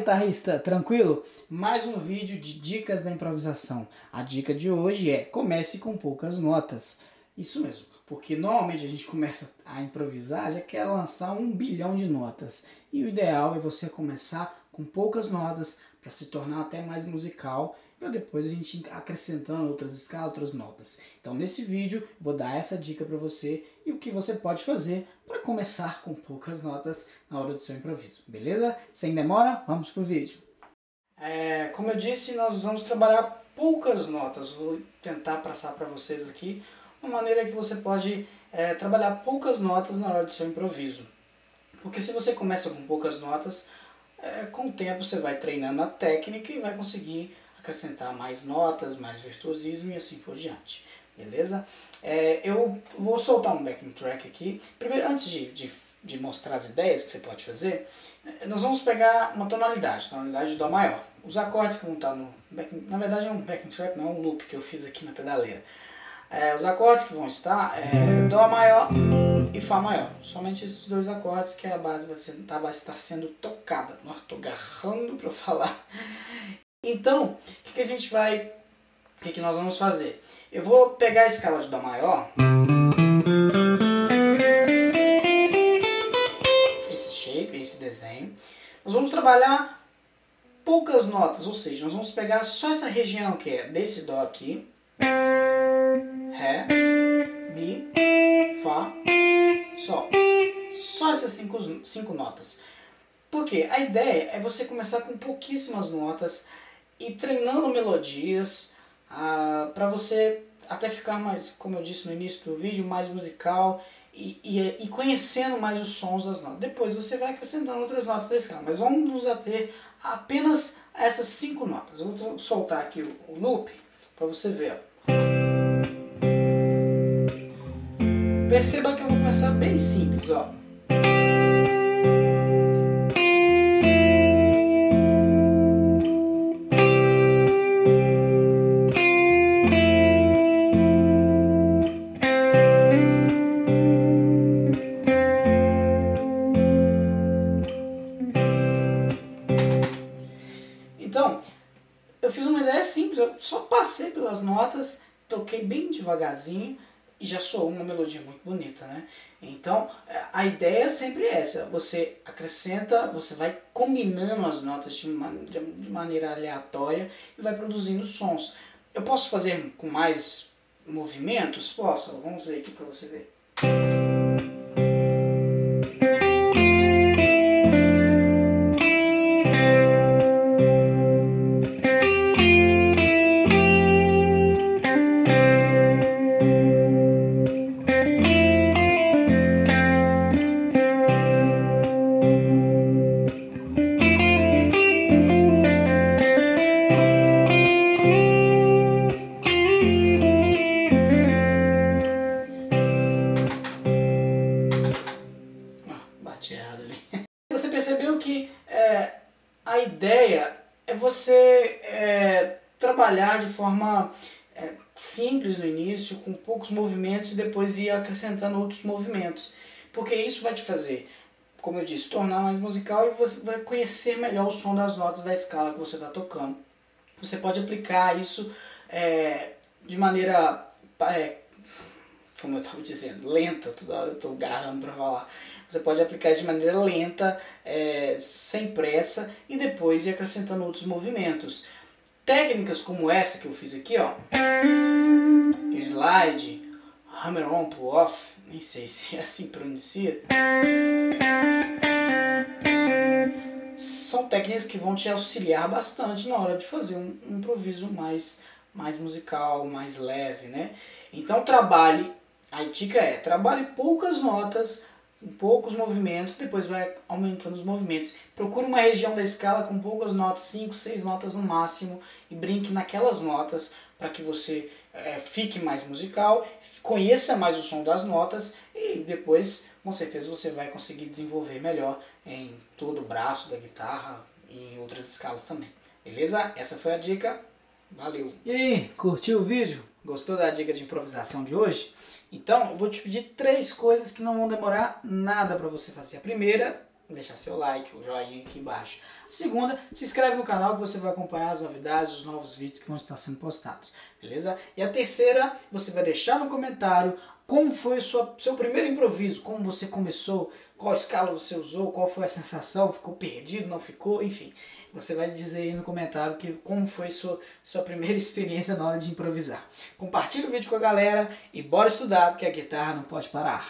guitarrista, tranquilo? Mais um vídeo de dicas da improvisação. A dica de hoje é comece com poucas notas. Isso mesmo, porque normalmente a gente começa a improvisar, já quer lançar um bilhão de notas. E o ideal é você começar com poucas notas para se tornar até mais musical para depois a gente acrescentando outras escalas, outras notas. Então nesse vídeo vou dar essa dica para você e o que você pode fazer para começar com poucas notas na hora do seu improviso, beleza? Sem demora, vamos pro vídeo. É, como eu disse, nós vamos trabalhar poucas notas. Vou tentar passar para vocês aqui uma maneira que você pode é, trabalhar poucas notas na hora do seu improviso. Porque se você começa com poucas notas, é, com o tempo você vai treinando a técnica e vai conseguir acrescentar mais notas, mais virtuosismo e assim por diante. Beleza? É, eu vou soltar um backing track aqui. Primeiro, antes de, de, de, mostrar as ideias que você pode fazer, é, nós vamos pegar uma tonalidade, tonalidade de Dó maior. Os acordes que vão estar no backing, na verdade é um backing track, não é um loop que eu fiz aqui na pedaleira. É, os acordes que vão estar é Dó maior e Fá maior. Somente esses dois acordes que a base vai, ser, tá, vai estar sendo tocada. Estou agarrando para falar. Então, o que, que, a gente vai. O que, que nós vamos fazer? Eu vou pegar a escala de Dó maior. Esse shape, esse desenho. Nós vamos trabalhar poucas notas, ou seja, nós vamos pegar só essa região que é desse Dó aqui. Ré, Mi, Fá, Sol. Só essas cinco, cinco notas. Porque a ideia é você começar com pouquíssimas notas e treinando melodias ah, para você até ficar mais, como eu disse no início do vídeo, mais musical e, e, e, conhecendo mais os sons das notas. Depois você vai acrescentando outras notas da escala, mas vamos nos ater apenas a essas cinco notas. Eu vou soltar aqui o, o loop para você ver. Perceba que eu vou começar bem simples, ó. eu fiz uma ideia simples, eu só passei pelas notas, toquei bem devagarzinho e já soou uma melodia muito bonita, né? Então, é, a ideia é sempre essa, você acrescenta, você vai combinando as notas de, de maneira aleatória e vai produzindo sons. Eu posso fazer com mais movimentos? Posso, vamos ver aqui para você ver. A ideia é você é, trabalhar de forma é, simples no início, com poucos movimentos e depois ir acrescentando outros movimentos. Porque isso vai te fazer, como eu disse, tornar mais musical e você vai conhecer melhor o som das notas da escala que você está tocando. Você pode aplicar isso é, de maneira é, como eu estava dizendo, lenta, toda hora eu estou garrando para falar. Você pode aplicar de maneira lenta, é, sem pressa, e depois ir acrescentando outros movimentos. Técnicas como essa que eu fiz aqui, ó, slide, hammer on, pull off, nem sei se é assim pronuncia, são técnicas que vão te auxiliar bastante na hora de fazer um, improviso mais, mais musical, mais leve, né? Então trabalhe a dica é, trabalhe poucas notas, poucos movimentos, depois vai aumentando os movimentos. Procure uma região da escala com poucas notas, 5, 6 notas no máximo, e brinque naquelas notas para que você é, fique mais musical, conheça mais o som das notas e depois, com certeza, você vai conseguir desenvolver melhor em todo o braço da guitarra e em outras escalas também. Beleza? Essa foi a dica. Valeu! E aí, curtiu o vídeo? Gostou da dica de improvisação de hoje? Então, eu vou te pedir três coisas que não vão demorar nada para você fazer. A primeira deixar seu like, o joinha aqui embaixo. Segunda, se inscreve no canal que você vai acompanhar as novidades, os novos vídeos que vão estar sendo postados, beleza? E a terceira, você vai deixar no comentário como foi o seu, primeiro improviso, como você começou, qual escala você usou, qual foi a sensação, ficou perdido, não ficou, enfim. Você vai dizer aí no comentário que, como foi sua, sua primeira experiência na hora de improvisar. Compartilhe o vídeo com a galera e bora estudar, porque a guitarra não pode parar.